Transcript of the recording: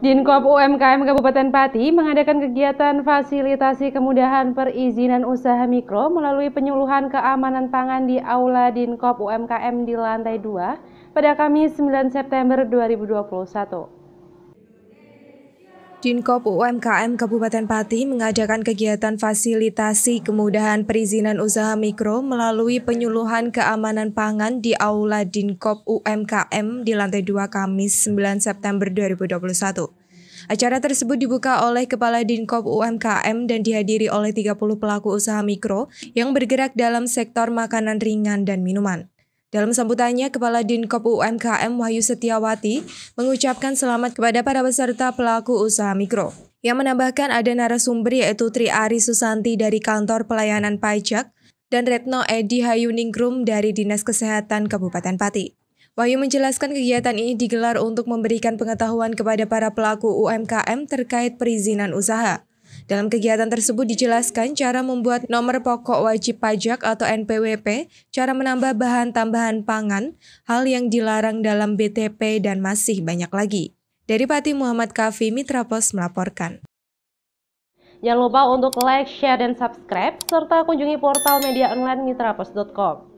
Dinkop UMKM Kabupaten Pati mengadakan kegiatan fasilitasi kemudahan perizinan usaha mikro melalui penyuluhan keamanan pangan di Aula Dinkop UMKM di lantai 2 pada Kamis 9 September 2021. Dinkop UMKM Kabupaten Pati mengadakan kegiatan fasilitasi kemudahan perizinan usaha mikro melalui penyuluhan keamanan pangan di Aula Dinkop UMKM di lantai 2 Kamis 9 September 2021. Acara tersebut dibuka oleh Kepala Dinkop UMKM dan dihadiri oleh 30 pelaku usaha mikro yang bergerak dalam sektor makanan ringan dan minuman. Dalam sambutannya, Kepala Dinkop UMKM Wahyu Setiawati mengucapkan selamat kepada para peserta pelaku usaha mikro. Yang menambahkan ada narasumber yaitu Tri Ari Susanti dari Kantor Pelayanan Pajak dan Retno Edi Hayuningrum dari Dinas Kesehatan Kabupaten Pati. Wahyu menjelaskan kegiatan ini digelar untuk memberikan pengetahuan kepada para pelaku UMKM terkait perizinan usaha. Dalam kegiatan tersebut dijelaskan cara membuat nomor pokok wajib pajak atau NPWP, cara menambah bahan tambahan pangan, hal yang dilarang dalam BTP dan masih banyak lagi. Dari Pati Muhammad Kafi, Mitra Pos melaporkan. Jangan lupa untuk like, share, dan subscribe, serta kunjungi portal media online mitrapos.com.